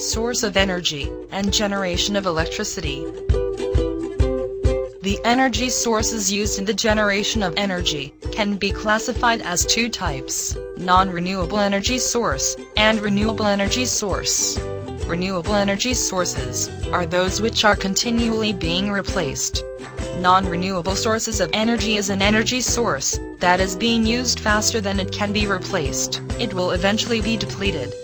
source of energy, and generation of electricity. The energy sources used in the generation of energy can be classified as two types, non-renewable energy source and renewable energy source. Renewable energy sources are those which are continually being replaced. Non-renewable sources of energy is an energy source that is being used faster than it can be replaced. It will eventually be depleted.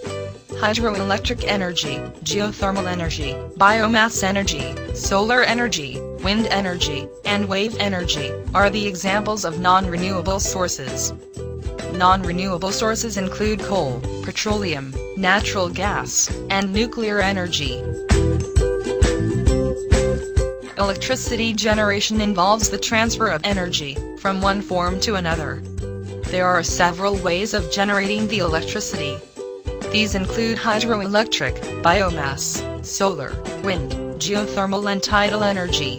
Hydroelectric energy, geothermal energy, biomass energy, solar energy, wind energy, and wave energy are the examples of non-renewable sources. Non-renewable sources include coal, petroleum, natural gas, and nuclear energy. Electricity generation involves the transfer of energy from one form to another. There are several ways of generating the electricity. These include hydroelectric, biomass, solar, wind, geothermal and tidal energy.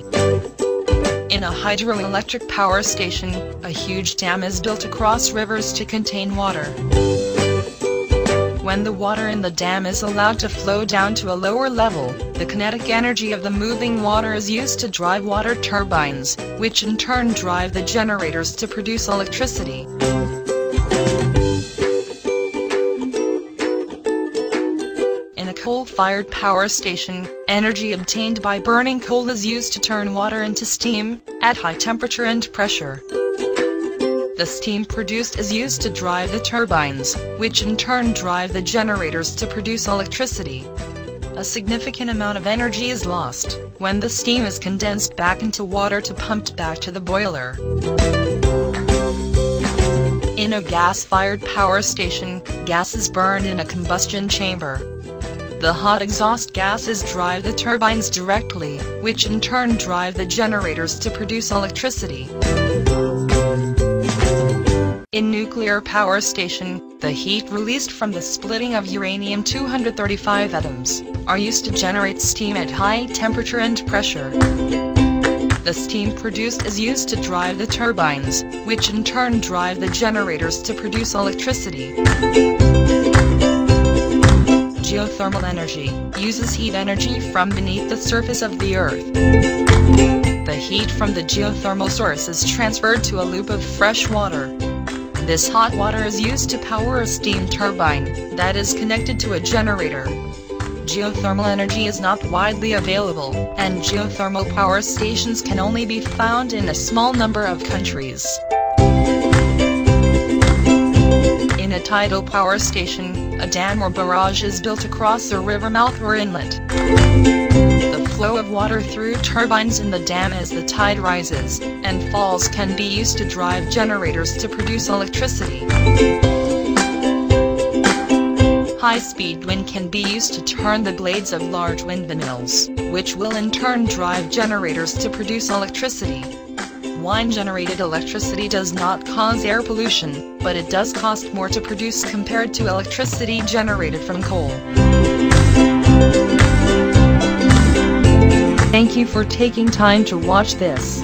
In a hydroelectric power station, a huge dam is built across rivers to contain water. When the water in the dam is allowed to flow down to a lower level, the kinetic energy of the moving water is used to drive water turbines, which in turn drive the generators to produce electricity. Coal-fired power station, energy obtained by burning coal is used to turn water into steam, at high temperature and pressure. The steam produced is used to drive the turbines, which in turn drive the generators to produce electricity. A significant amount of energy is lost when the steam is condensed back into water to pumped back to the boiler. In a gas-fired power station, gas is burned in a combustion chamber. The hot exhaust gases drive the turbines directly, which in turn drive the generators to produce electricity. In nuclear power station, the heat released from the splitting of uranium-235 atoms are used to generate steam at high temperature and pressure. The steam produced is used to drive the turbines, which in turn drive the generators to produce electricity. Geothermal energy uses heat energy from beneath the surface of the Earth. The heat from the geothermal source is transferred to a loop of fresh water. This hot water is used to power a steam turbine that is connected to a generator. Geothermal energy is not widely available, and geothermal power stations can only be found in a small number of countries. In a tidal power station, a dam or barrage is built across a river mouth or inlet. The flow of water through turbines in the dam as the tide rises and falls can be used to drive generators to produce electricity. High-speed wind can be used to turn the blades of large windmills, which will in turn drive generators to produce electricity. Wind-generated electricity does not cause air pollution, but it does cost more to produce compared to electricity generated from coal. Thank you for taking time to watch this.